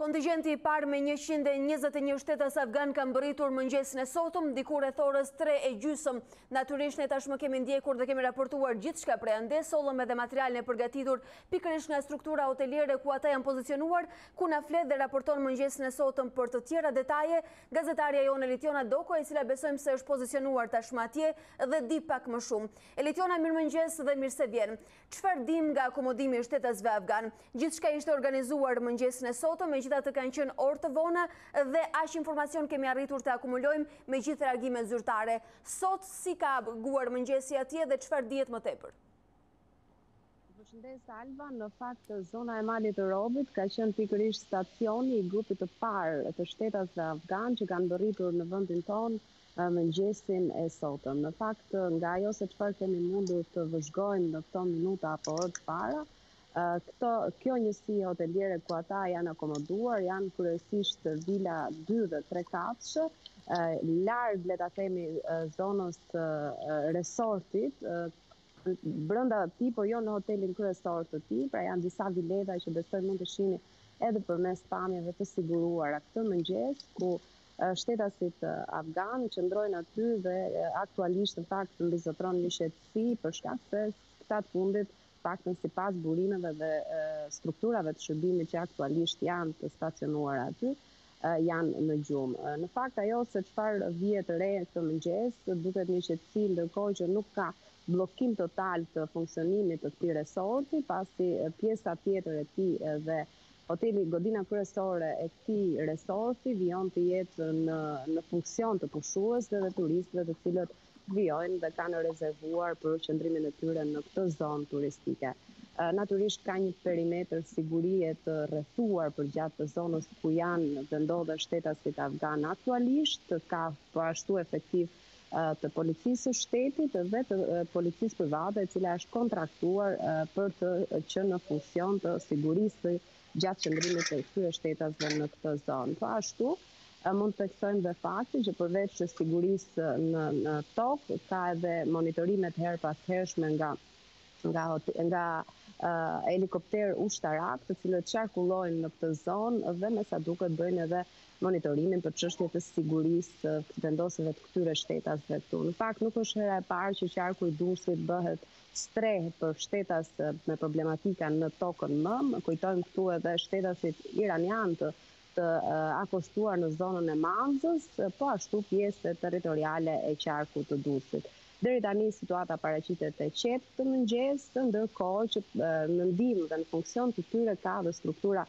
Kontingjenti i parë me njëqind e njëzet e një shtetas afganë ka mbërritur mëngjesin e sotëm, diku rreth orës tre e gjysmë. Natyrisht ne tashmë kemi ndjekur dhe kemi raportuar gjithçka prej ande, sollëm edhe materialin e përgatitur pikërisht nga struktura hoteliere ku ata janë pozicionuar, ku na flet dhe raporton mëngjesin e sotëm për të tjera detaje gazetarja jonë Elitjona Doko e cila besojmë se është pozicionuar tashmë atje dhe di pak më shumë. Elitjona mirëmëngjes dhe mirë se vjen. Çfarë dimë nga akomodimi i shtetasve afganë? Gjithçka ishte organizuar mëngjesin e sotëm, megjithatë kanë qenë orë të vona dhe aq informacion kemi arritur të akumulojmë me gjithë reagimet zyrtare. Sot si ka aguar mëngjesi atje dhe çfarë dihet më tepër? Përshëndetje Alba, në fakt zona e Malit të Robit ka qenë pikërisht stacioni i grupit të parë të shtetasve afganë që kanë mbërritur në vendin tonë në mëngjesin e sotëm. Në fakt, nga ajo se çfarë kemi mundur të vëzhgojmë në këto minuta apo orë të para, këto, kjo njësi hoteliere ku ata janë akomoduar, janë kryesisht vila dy dhe trekatëshe, larg, le ta themi, zonës së resortit, brenda tij, por jo në hotelin kryesor të tij, pra janë disa vileta që besoj mund të shihni edhe përmes pamjeve të siguruara këtë mëngjes, ku Shtetasit afganë qëndrojnë aty dhe aktualisht në fakt mbizotëron një qetësi për shkak se këta të fundit, të paktën sipas burimeve dhe strukturave të shërbimit që aktualisht janë të stacionuara aty, janë në gjumë. Në fakt ajo se çfarë vihet re këtë mëngjes, duket një qetësi ndërkohë që nuk ka bllokim total të funksionimit të këtij resorti, pasi pjesa tjetër e tij dhe Hoteli, godina kryesore e këtij resorti vijon të jetë në në funksion të pushuesve dhe turistëve të cilët vijojnë dhe kanë rezervuar për qëndrimin e tyre në këtë zonë turistike. Natyrisht ka një perimetër sigurie të rrethuar përgjatë të zonës ku janë dhe ndodhen shtetasit afganë aktualisht, ka po ashtu efektivë të Policisë së Shtetit dhe të Policisë Private e cila është kontraktuar për të qenë në funksion të sigurisë gjatë qëndrimit të këtyre shtetasve në këtë zonë. Po ashtu, mund të theksojmë dhe faktin që përveç që sigurisë në, në tokë, ka edhe monitorime të herëpashershme nga nga, nga helikopterë ushtarakë të cilët qarkullojnë në këtë zonë dhe me sa duket bëjnë edhe monitorimin për çështje të sigurisë të vendosjeve të këtyre shtetasve këtu. Në fakt nuk është hera e parë që qarku i Durrësit bëhet strehë për shtetas me problematika në tokën mëmë. Kujtojmë këtu edhe shtetasit iranianë të të akostuar në zonën e Manzës, po ashtu pjesë territoriale e qarkut të Durrësit. Deri tani situata paraqitet e qetë këtë mëngjes, ndërkohë që në ndihmë dhe në funksion të tyre ka dhe struktura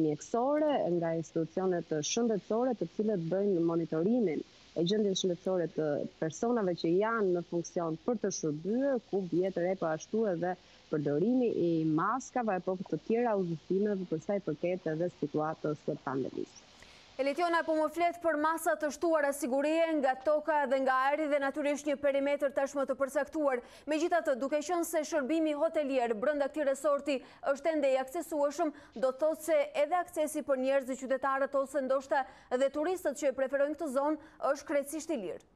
mjekësore nga institucionet shëndetësore të cilët bëjnë monitorimin e gjendjes shëndetësore të personave që janë në funksion për të shërbyer, ku vihet re po ashtu edhe përdorimi i maskave apo të tjera udhëzimeve përsa i përket edhe situatës së pandemisë. Eletiona po më flet për masa të shtuara sigurie nga toka dhe nga ajri dhe natyrisht një perimetër tashmë të përcaktuar. Megjithatë, duke qenë se shërbimi hotelier brenda këtij resorti është ende i aksesueshëm, do të thotë se edhe aksesi për njerëzit, qytetarët ose ndoshta dhe turistët që e preferojnë këtë zonë është krejtësisht i lirë.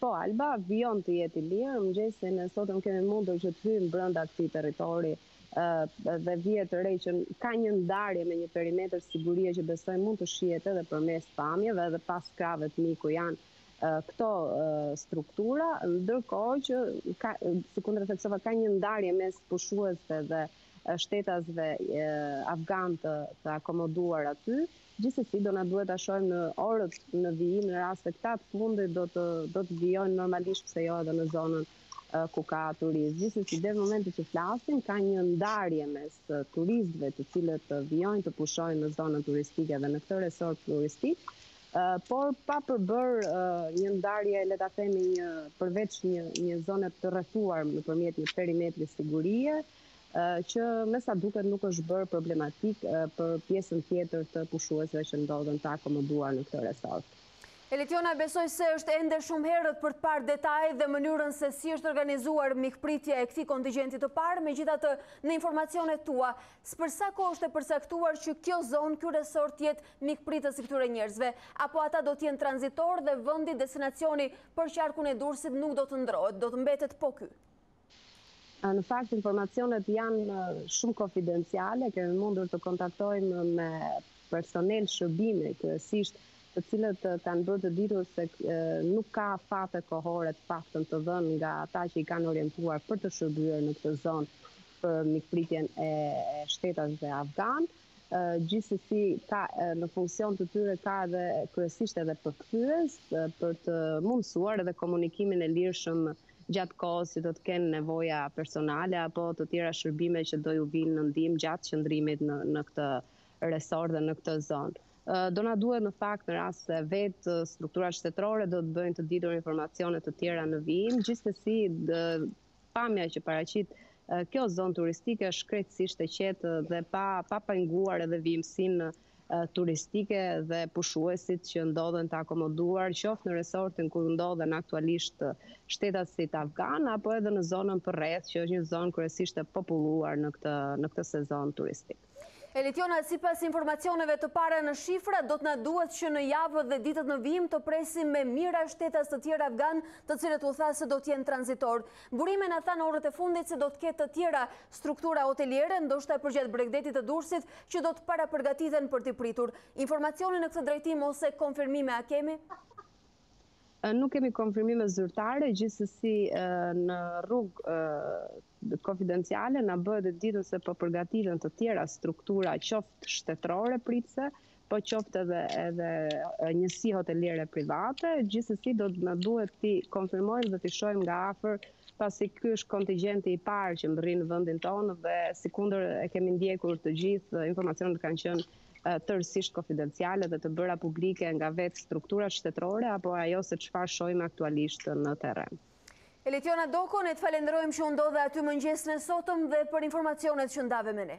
Po, Alba vijon të jetë i lirë. Mëngjesin e sotëm kemi mundur që të hyjmë brenda këtij territori dhe vihet re që ka një ndarje me një perimetër sigurie që besoj mund të shihet edhe përmes pamjeve edhe pas krahëve të mi ku janë këto struktura, ndërkohë që ka, sikundër theksova, ka një ndarje mes pushuesve dhe shtetasve afganë të, të akomoduar aty. Gjithsesi do na duhet ta shohim në orët në vijim në rast se këta të fundit do të vijojnë normalisht pse jo edhe në zonën ku ka turistë. Gjithsesi deri në momentin që flasim ka një ndarje mes turistëve të cilët vijojnë të pushojnë në zonën turistike dhe në këtë resort turistik por pa përbërë një ndarje, le ta themi një përveç një zone të rrethuar nëpërmjet një perimetri sigurie, që me sa duket nuk është bërë problematik për pjesën tjetër të pushuesve që ndodhen të akomoduar në këtë resort. Eletiona besoj se është ende shumë herët për të parë detajet dhe mënyrën se si është organizuar mikpritja e këtij kontingjentit të parë, megjithatë në informacionet tua, se për sa kohë është e përcaktuar që kjo zonë, ky resort të jetë mikpritës i këtyre njerëzve, apo ata do të jenë tranzitorë dhe vendi destinacioni për qarkun e Durrësit nuk do të ndërrohet, do të mbetet po ky? Në fakt informacionet janë shumë konfidenciale, kemi mundur të kontaktojmë me personel shërbimi kryesisht të cilët kanë bërë të ditur se nuk ka afate kohore të paktën të dhënë nga ata që i kanë orientuar për të shërbyer në këtë zonë për mikpritjen e shtetasve afganë. gjithsesi ka në funksion të tyre ka edhe kryesisht edhe përkthyes për të mundësuar edhe komunikimin e lirshëm gjatë kohës që do të kenë nevoja personale apo të tjera shërbime që do ju vijnë në ndihmë gjatë qëndrimit në në këtë resort dhe në këtë zonë. Do na duhet në fakt në rast se vetë strukturat shtetërore do të bëjnë të ditur informacione të tjera në vijim, gjithsesi Pamja që paraqit kjo zonë turistike është krejtësisht e qetë dhe pa pa penguar edhe vijimësinë turistike dhe pushuesit që ndodhen të akomoduar qoftë në resortin ku ndodhen aktualisht shtetasit afganë apo edhe në zonën përreth që është një zonë kryesisht e populluar në këtë në këtë sezon turistik. Elitjona, sipas informacioneve të para në shifra, do të na duhet që në javë dhe ditët në vijim të presim me mijëra shtetas të tjerë afganë, të cilët u tha se do të jenë tranzitorë. Burime na thanë orët e fundit se do të ketë të tjera struktura hoteliere, ndoshta përgjatë bregdetit të Durrësit, që do të parapërgatiten për t'i pritur. Informacione në këtë drejtim ose konfirmime a kemi? Nuk kemi konfirmime zyrtare, gjithsesi në rrugë Konfidenciale, na bëhet e ditur se po përgatiten të tjera struktura qoftë shtetërore pritëse, po qoftë edhe edhe njësi hoteliere private, gjithsesi do të na duhet t'i konfirmojmë dhe t'i shohim nga afër pasi ky është kontigjenti i parë që mbërrin në vendin tonë dhe sikundër e kemi ndjekur të gjithë informacionet kanë qenë tërësisht konfidenciale dhe të bëra publike nga vetë strukturat shtetërore apo ajo se çfarë shohim aktualisht në terren. Elitjona Doko, ne të falenderojmë që u ndodhe aty mëngjesin e sotëm dhe për informacionet që ndave me ne.